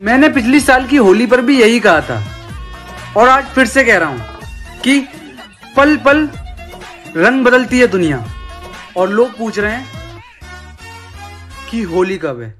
मैंने पिछली साल की होली पर भी यही कहा था। और आज फिर से कह रहा हूँ कि पल पल रंग बदलती है दुनिया। और लोग पूछ रहे हैं कि होली कब है?